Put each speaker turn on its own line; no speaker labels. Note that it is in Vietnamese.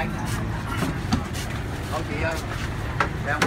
anh thôi chị ơi. Xem